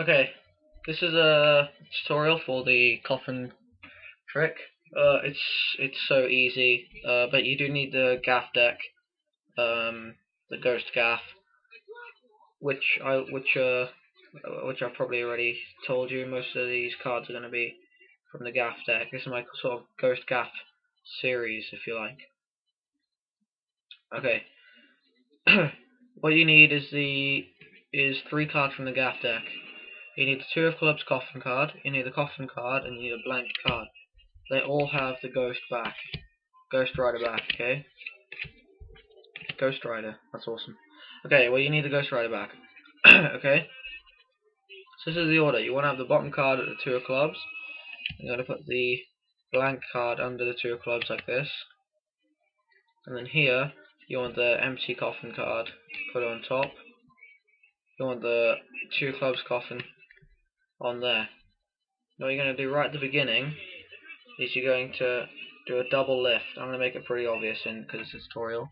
Okay, this is a tutorial for the coffin trick. Uh, it's it's so easy, uh, but you do need the gaff deck, um, the ghost gaff, which I which uh which I've probably already told you. Most of these cards are going to be from the gaff deck. This is my sort of ghost gaff series, if you like. Okay, what you need is the is three cards from the gaff deck. You need the two of clubs coffin card, you need the coffin card, and you need a blank card. They all have the ghost back. Ghost Rider back, okay? Ghost Rider, that's awesome. Okay, well you need the Ghost Rider back. okay? So this is the order. You want to have the bottom card at the two of clubs. You're going to put the blank card under the two of clubs like this. And then here, you want the empty coffin card, put it on top. You want the two clubs coffin on there. Now what you're going to do right at the beginning is you're going to do a double lift. I'm going to make it pretty obvious in because it's a tutorial.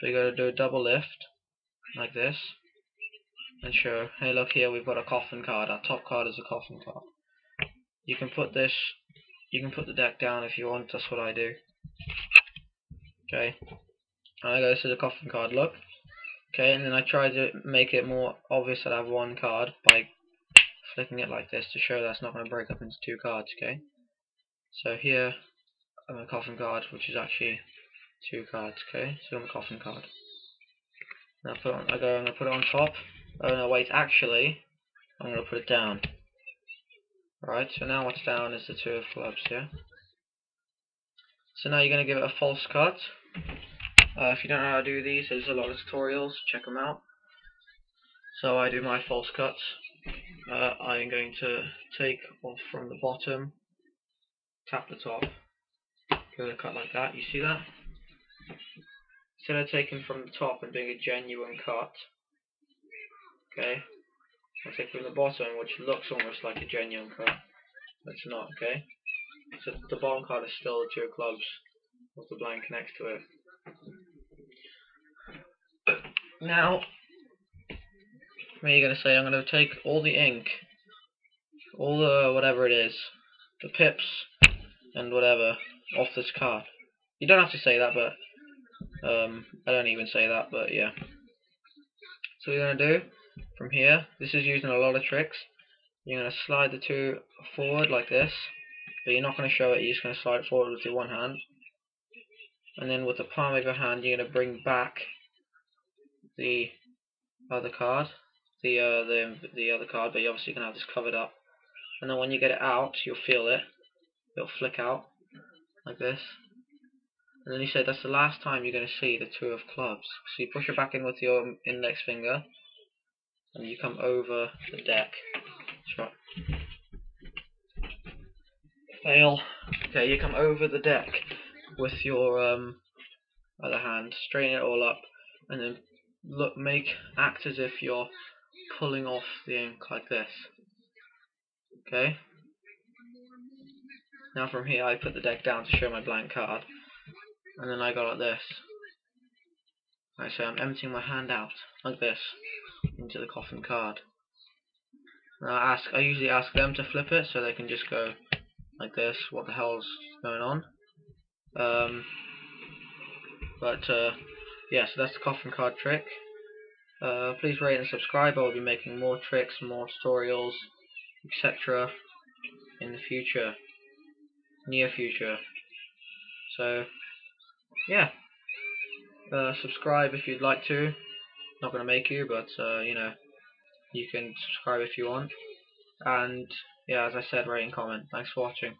But you're going to do a double lift like this and show, hey look here we've got a coffin card. Our top card is a coffin card. You can put this, you can put the deck down if you want. That's what I do. Okay. And I go to the coffin card. Look. Okay, and then I try to make it more obvious that I have one card by flicking it like this to show that's not going to break up into two cards, okay? So here, I'm a coffin card, which is actually two cards, okay? So I'm a coffin card. Now put on, I go, I'm going to put it on top. Oh no, wait, actually, I'm going to put it down. Right, so now what's down is the two of clubs, yeah? So now you're going to give it a false cut. Uh, if you don't know how to do these, there's a lot of tutorials, check them out. So I do my false cuts. Uh, I'm going to take off from the bottom, tap the top, give a cut like that, you see that? Instead of taking from the top and doing a genuine cut, okay, I take from the bottom, which looks almost like a genuine cut, but it's not, okay? So the bottom card is still the two clubs with the blank next to it. Now, what are you going to say? I'm going to take all the ink, all the whatever it is, the pips and whatever off this card. You don't have to say that, but um, I don't even say that, but yeah. So what you're going to do from here, this is using a lot of tricks. You're going to slide the two forward like this, but you're not going to show it, you're just going to slide it forward with your one hand. And then with the palm of your hand, you're going to bring back the other card, the uh, the the other card, but you obviously can have this covered up. And then when you get it out, you'll feel it. It'll flick out like this. And then you say that's the last time you're going to see the two of clubs. So you push it back in with your index finger, and you come over the deck. Shot. Fail. Okay, you come over the deck with your um, other hand, straighten it all up, and then look, make act as if you're pulling off the ink like this. Okay. Now from here, I put the deck down to show my blank card, and then I go like this. I say I'm emptying my hand out like this into the coffin card. Now I ask, I usually ask them to flip it so they can just go like this. What the hell's going on? Um, but uh, yeah, so that's the coffin card trick. Uh, please rate and subscribe. I will be making more tricks, more tutorials, etc. in the future, near future. So yeah, uh, subscribe if you'd like to. Not gonna make you, but uh, you know, you can subscribe if you want. And yeah, as I said, rate and comment. Thanks for watching.